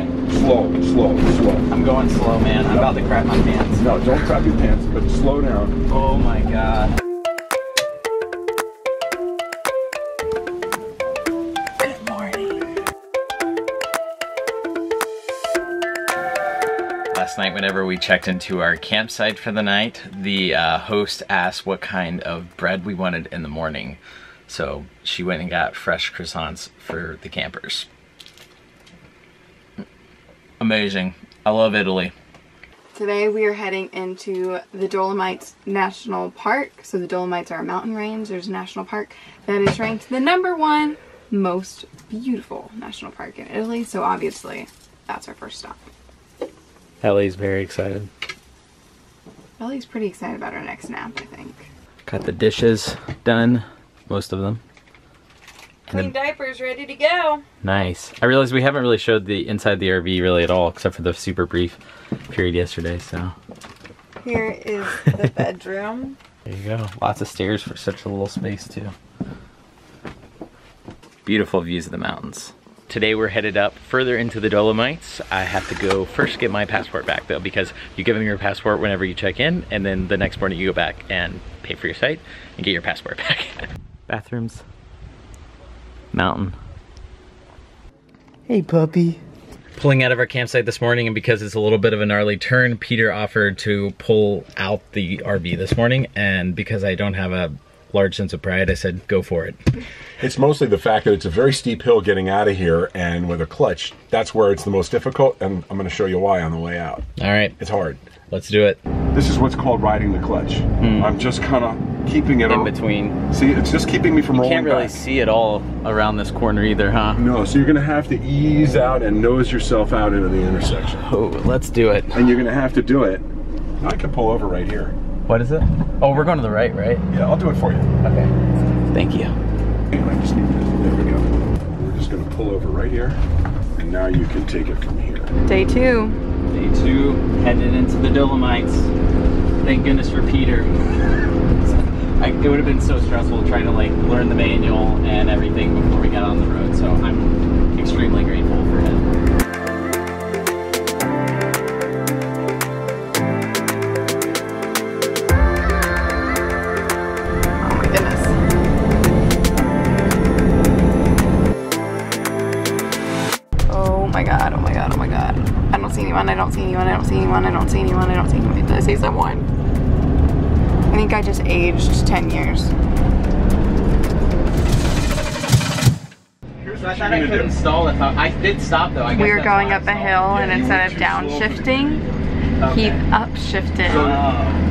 Okay. Slow, slow, slow. I'm going slow, man. I'm about to crap my pants. No, don't crap your pants, but slow down. Oh my god. Good morning. Last night, whenever we checked into our campsite for the night, the uh, host asked what kind of bread we wanted in the morning. So she went and got fresh croissants for the campers. Amazing. I love Italy. Today we are heading into the Dolomites National Park. So the Dolomites are a mountain range. There's a national park that is ranked the number one most beautiful national park in Italy. So obviously that's our first stop. Ellie's very excited. Ellie's pretty excited about our next nap, I think. Got the dishes done, most of them. Clean diapers ready to go. Nice. I realize we haven't really showed the inside the RV really at all, except for the super brief period yesterday, so. Here is the bedroom. There you go. Lots of stairs for such a little space too. Beautiful views of the mountains. Today we're headed up further into the Dolomites. I have to go first get my passport back though because you give them your passport whenever you check in and then the next morning you go back and pay for your site and get your passport back. Bathrooms. Mountain. Hey, puppy. Pulling out of our campsite this morning and because it's a little bit of a gnarly turn, Peter offered to pull out the RV this morning and because I don't have a large sense of pride, I said go for it. It's mostly the fact that it's a very steep hill getting out of here, and with a clutch, that's where it's the most difficult, and I'm going to show you why on the way out. All right, It's hard. let's do it. This is what's called riding the clutch. Hmm. I'm just kind of keeping it In ar- between. See, it's just keeping me from You rolling can't really back. see it all around this corner either, huh? No, so you're going to have to ease out and nose yourself out into the intersection. Oh, let's do it. And you're going to have to do it. I can pull over right here. What is it? Oh, we're going to the right, right? Yeah, I'll do it for you. Okay. Thank you. And I just need this. There we go. We're just going to pull over right here. And now you can take it from here. Day two. Day two, headed into the Dolomites. Thank goodness for Peter. I, it would have been so stressful trying to like learn the manual and everything before we got on the road. So I'm extremely grateful for him. Oh my goodness. Oh oh my god, oh my god. I don't see anyone, I don't see anyone, I don't see anyone, I don't see anyone, I don't see anyone. Did I see someone? I think I just aged 10 years. Here's So I thought I you're could going install it. I did stop though. I guess We were going up a hill and Yeah, you instead of too slow with downshifting, he upshifted.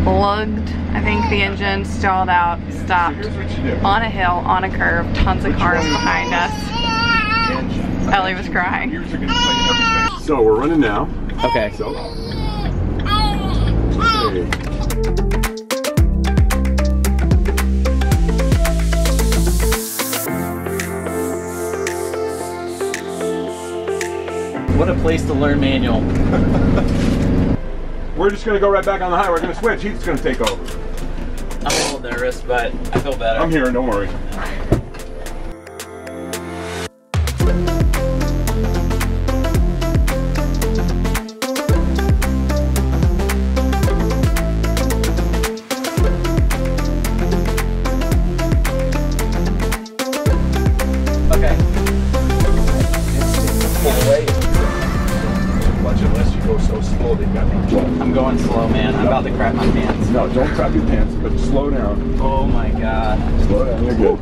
Lugged, I think the engine stalled out, stopped Here's what you do. on a hill, on a curve, tons of cars want to do behind us. Ellie was crying. Here's what you're gonna tell you everything. So we're running now. Okay. So. Okay. What a place to learn manual. We're just gonna go right back on the highway. We're gonna switch. He's gonna take over. I'm a little nervous, but I feel better. I'm here. Don't worry. About to crap my pants. No, don't crap your pants, but slow down. Oh my god. Slow down. You're good.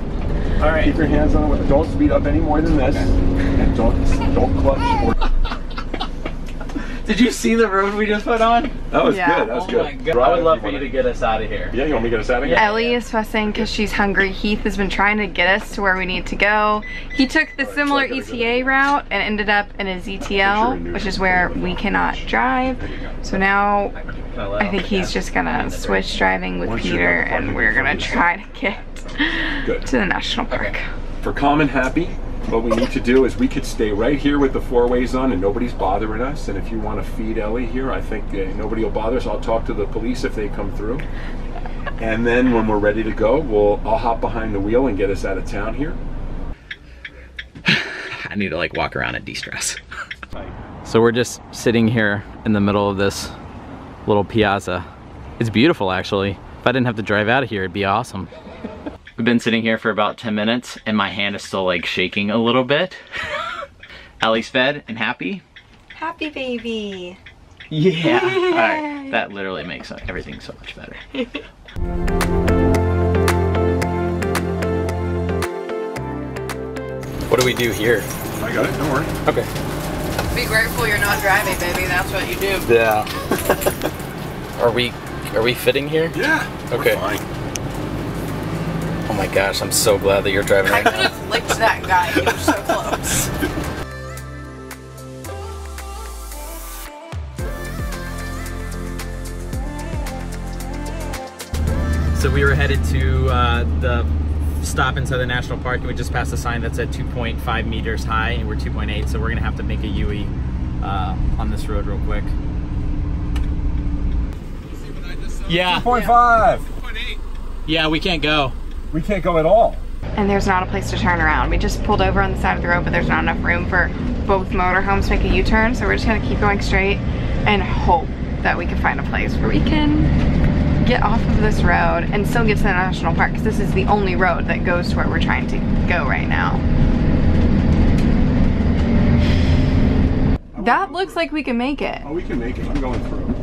All right. Keep your hands on the. Don't speed up any more than this, and don't don't clutch. Or... Did you see the road we just put on? That was Yeah. good. That was oh good. my god. I would if love for you to get us out of here. Yeah, you want me to get us out of here? Yeah. Ellie is fussing because she's hungry. Heath has been trying to get us to where we need to go. He took the similar ETA route and ended up in a ZTL, which is where we cannot drive. So now I think he's just gonna switch driving with Peter and we're gonna try to get to the national park. For calm and happy, what we need to do is we could stay right here with the four ways on and nobody's bothering us. And if you want to feed Ellie here, I think uh, nobody will bother us. I'll talk to the police if they come through. And then when we're ready to go, we'll I'll hop behind the wheel and get us out of town here. I need to like walk around and de-stress. So we're just sitting here in the middle of this little piazza. It's beautiful actually. If I didn't have to drive out of here, it'd be awesome. We've been sitting here for about 10 minutes and my hand is still like shaking a little bit. Ellie's fed and happy. Happy baby. Yeah. All right. That literally makes everything so much better. what do we do here? I got it, don't worry. Okay. Be grateful you're not driving, baby. That's what you do. Yeah. are we are we fitting here? Yeah. Okay. Fine. Oh my gosh, I'm so glad that you're driving I right could have licked that guy. He was so close. So we were headed to uh, the stop inside the national park and we just passed a sign that said 2.5 meters high and we're 2.8 so we're gonna have to make a UE uh, on this road real quick. Yeah, 2.5. 2.8. yeah, we can't go. We can't go at all. And there's not a place to turn around. We just pulled over on the side of the road, but there's not enough room for both motorhomes to make a U-turn. So we're just gonna keep going straight and hope that we can find a place where we can get off of this road and still get to the national park because this is the only road that goes to where we're trying to go right now. That looks like we can make it. Oh, we can make it. I'm going through.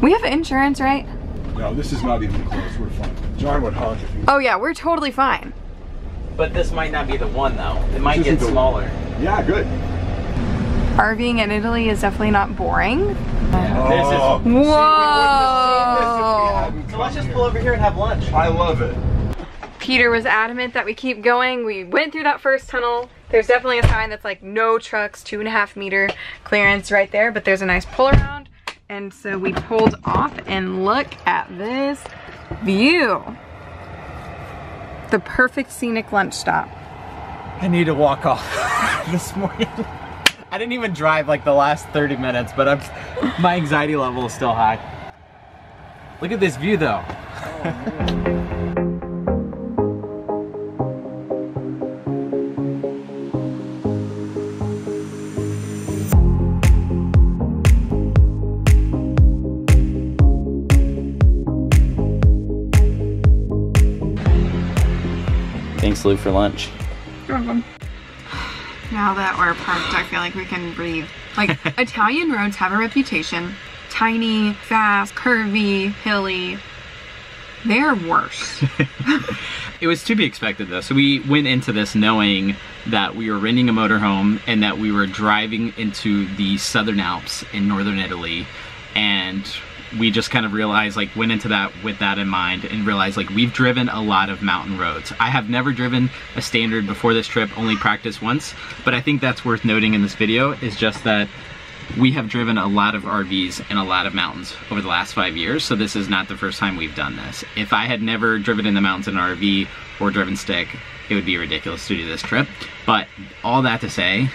We have insurance, right? No, this is not even close. We're fine. John would honk if he. Oh yeah, we're totally fine. But this might not be the one though. It might get isn't the- smaller. Yeah, good. RVing in Italy is definitely not boring. Oh, This is. Oh. Whoa! So let's just pull over here and have lunch. I love it. Peter was adamant that we keep going. We went through that first tunnel. There's definitely a sign that's like no trucks, two and a half meter clearance right there, but there's a nice pull around. And so we pulled off and look at this view. The perfect scenic lunch stop. I need to walk off this morning. I didn't even drive like the last 30 minutes, but I'm, my anxiety level is still high. Look at this view though. Thanks, Lou, for lunch. Mm-hmm. Now that we're parked, I feel like we can breathe. Like, Italian roads have a reputation. Tiny, fast, curvy, hilly. They're worse. It was to be expected though. So we went into this knowing that we were renting a motorhome and that we were driving into the Southern Alps in northern Italy. And we just kind of realized, like, went into that with that in mind and realized, like, we've driven a lot of mountain roads. I have never driven a standard before this trip, only practiced once. But I think that's worth noting in this video is just that we have driven a lot of RVs and a lot of mountains over the last five years, so this is not the first time we've done this. If I had never driven in the mountains in an RV or driven stick, it would be ridiculous to do this trip. But all that to say,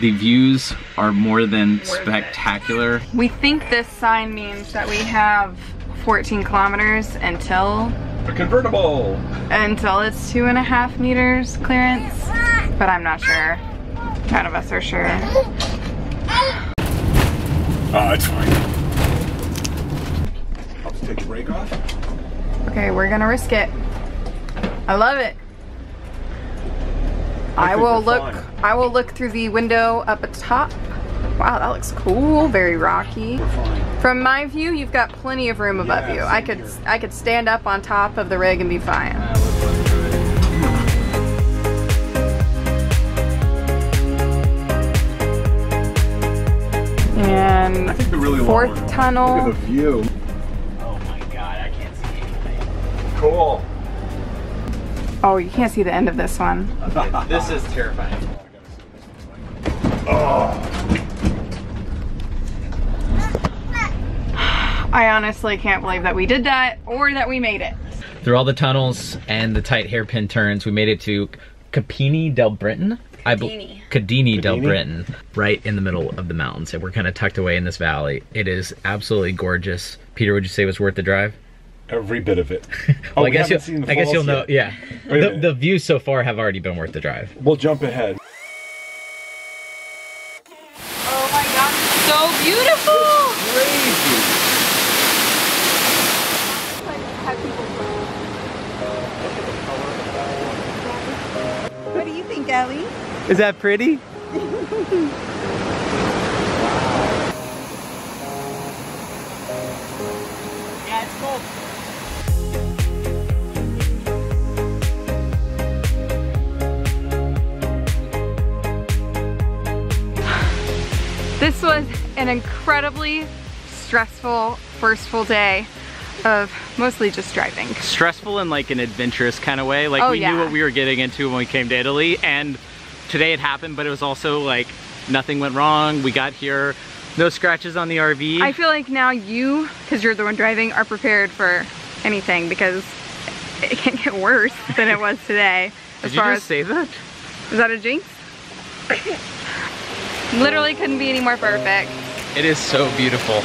the views are more than spectacular. we think this sign means that we have 14 kilometers until A convertible. until it's two and a half meters clearance, but I'm not sure. None of us are sure. Oh, it's fine. I'll just take the brake off. Okay, we're gonna risk it. I love it. I, think will look. fine. I will look through the window up at the top. Wow, that looks cool. Very rocky. From my view, you've got plenty of room above Yeah, you. I could. here. I could stand up on top of the rig and be fine. And I think the really fourth one. tunnel. Look at the view. Oh my god, I can't see anything. Cool. Oh, you can't see the end of this one. This is terrifying. I honestly can't believe that we did that or that we made it. Through all the tunnels and the tight hairpin turns, we made it to Capini del Britain. I bel- Cadini. Cadini del Cadini? Britain, right in the middle of the mountains. And we're kind of tucked away in this valley. It is absolutely gorgeous. Peter, would you say it was worth the drive? Every bit of it. Oh, well, Oh, I we guess you'll, seen the I guess you'll know. yet. Yeah, the, the views so far have already been worth the drive. We'll jump ahead. Oh my so beautiful. Crazy. What do you think, Ellie? Is that pretty? This was an incredibly stressful first full day of mostly just driving. stressful in like an adventurous kind of way. Like Oh, we yeah. knew what we were getting into when we came to Italy and today it happened, but it was also like nothing went wrong. We got here, no scratches on the RV. I feel like now you, because you're the one driving, are prepared for anything because it can get worse than it was today. Did As you far just as, say that? is that a jinx? Literally couldn't be any more perfect. It is so beautiful.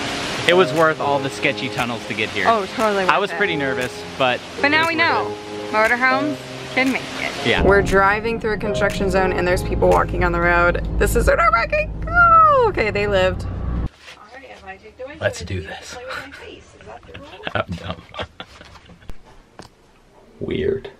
It was worth all the sketchy tunnels to get here. Oh, totally worth I was it. pretty nervous, but But now we know, motorhomes can make it. it. Yeah. We're driving through a construction zone and there's people walking on the road. This is so nerve wracking. Oh, okay, they lived. Let's do this. I'm dumb. Weird.